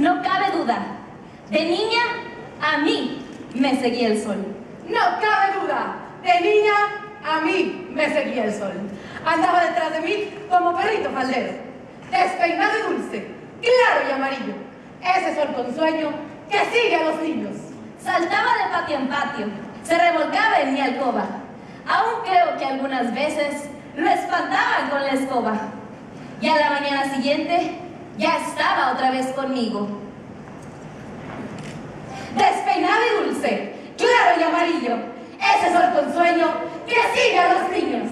No cabe duda. De niña, a mí me seguía el sol. No cabe duda. De niña, a mí me seguía el sol. Andaba detrás de mí como perrito faldero. Despeinado y dulce, claro y amarillo. Ese sol con sueño que sigue a los niños. Saltaba de patio en patio, se revolcaba en mi alcoba. Aún creo que algunas veces lo espantaban con la escoba. Y a la mañana siguiente ya estaba otra vez conmigo. Despeinado y dulce, claro y amarillo, ese sol con sueño que sigue a los niños.